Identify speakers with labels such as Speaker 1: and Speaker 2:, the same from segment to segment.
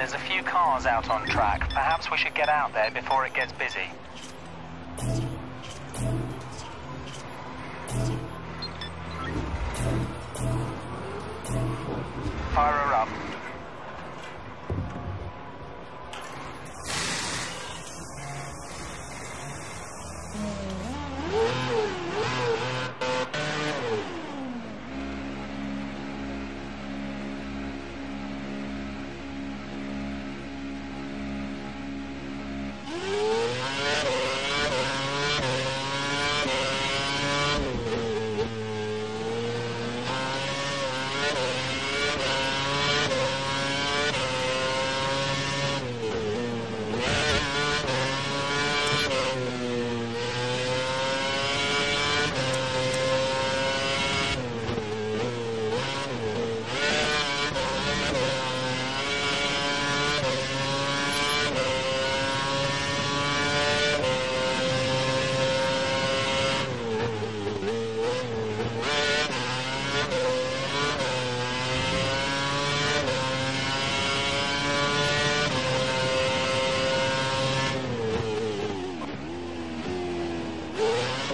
Speaker 1: There's a few cars out on track. Perhaps we should get out there before it gets busy. Fire her up.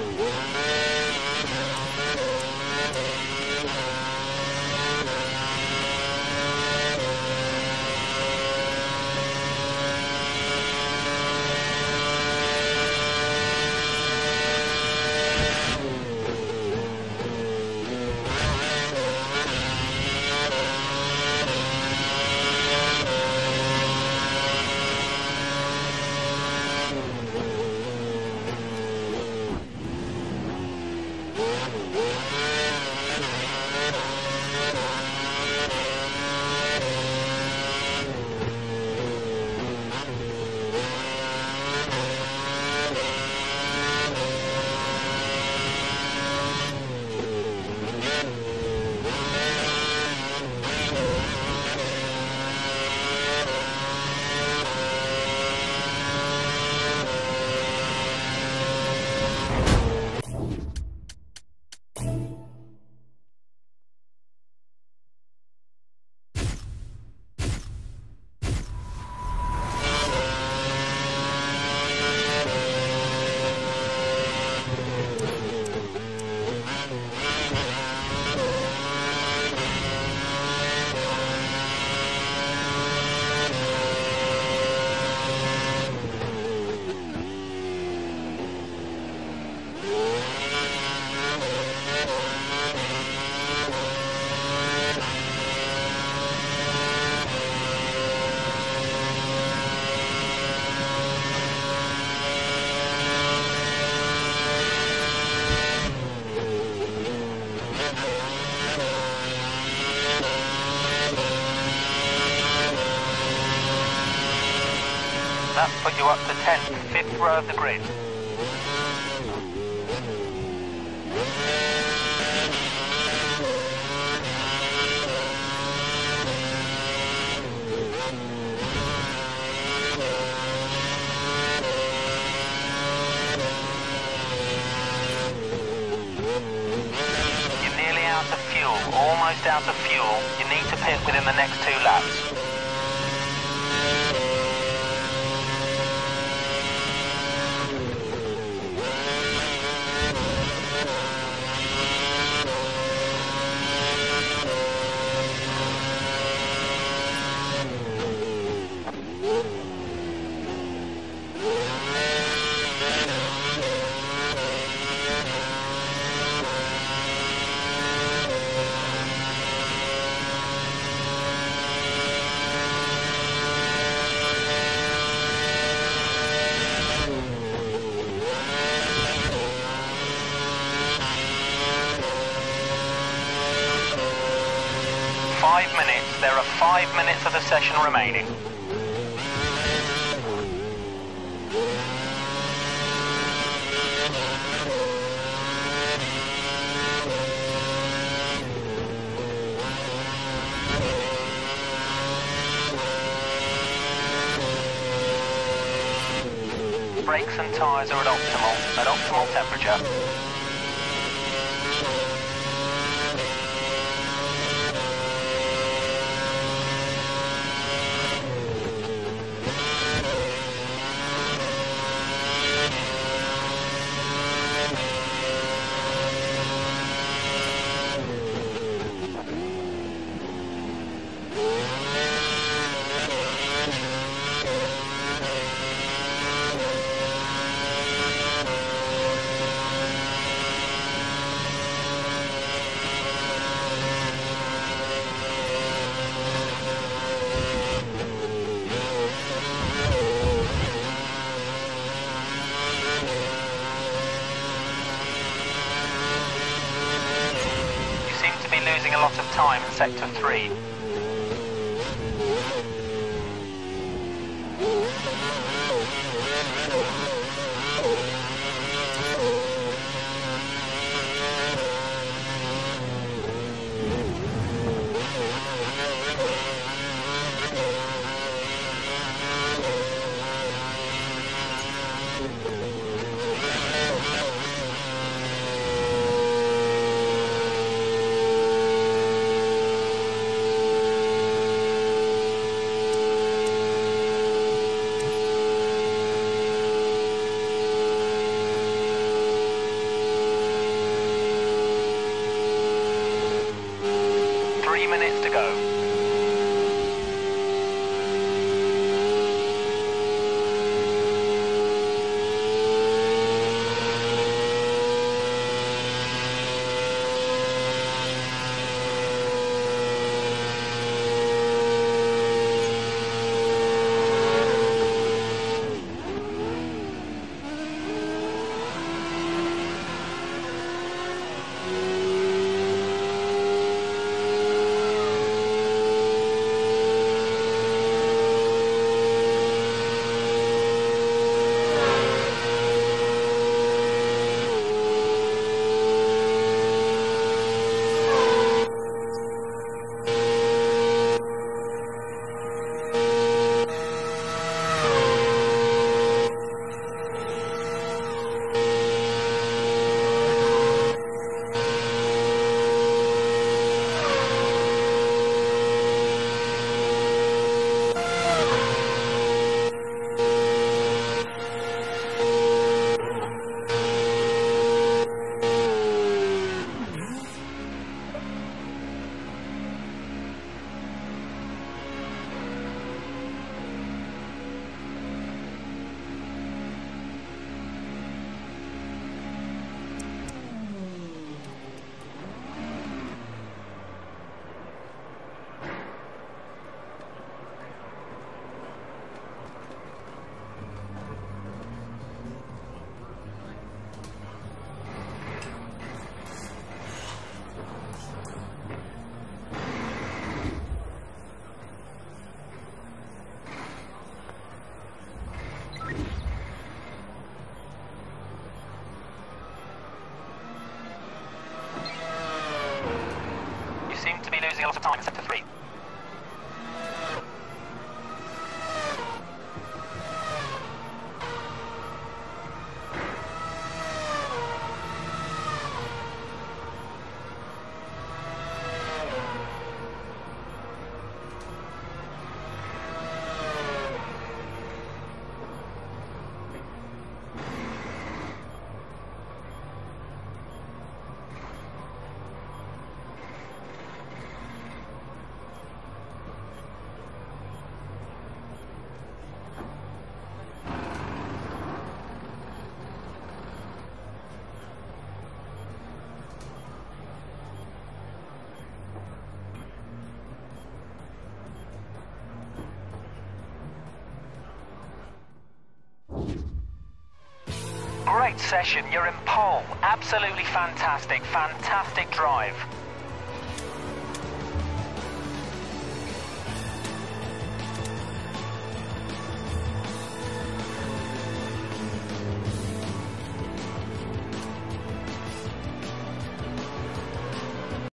Speaker 1: That put you up to 10th, fifth row of the grid. You're nearly out of fuel, almost out of fuel. You need to pit within the next two laps. Five minutes. There are five minutes of the session remaining. Brakes and tyres are at optimal, at optimal temperature. losing a lot of time in Sector 3. Minutes to go. Seem to be losing a lot of time Sector 3. Great session. You're in pole. Absolutely fantastic. Fantastic drive.